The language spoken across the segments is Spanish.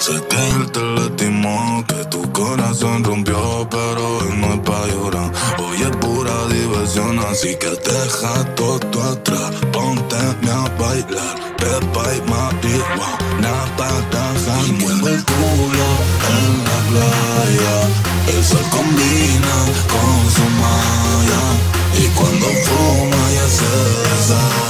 Sé que él te lastimó, que tu corazón rompió, pero hoy no es pa' llorar. Hoy es pura diversión, así que deja todo atrás. Ponte a bailar, pepa y marihuana para Y mueve el culo en la playa. El sol combina con su malla. Y cuando fuma ya se desata.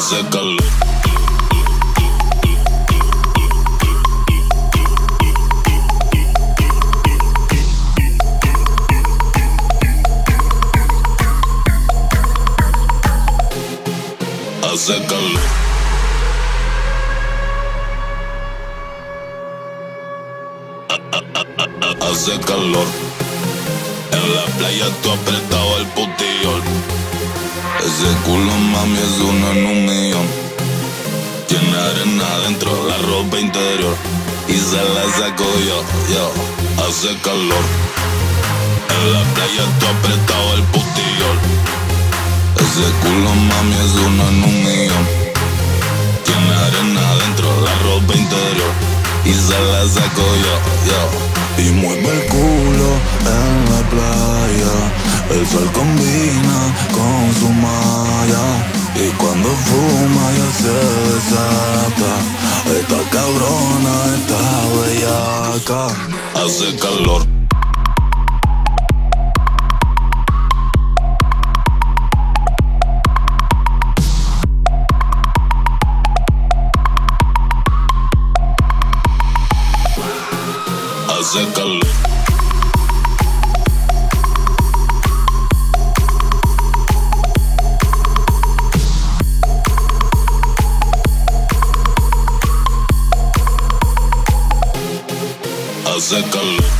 Hace calor. Hace calor. Hace calor. En la playa tú apretado el putillón. Ese culo mami es uno en un millón. Tiene arena dentro la ropa interior. Y se la saco yo, yo. Hace calor. En la playa tú apretado el putillón. Ese culo mami es uno en un millón. Tiene arena dentro la ropa interior. Y se la saco yo, yo. Y mueve el culo en la playa. El sol combina malla. Y cuando fuma ya se desata. Esta cabrona está bellaca. Hace calor. Hace calor. musical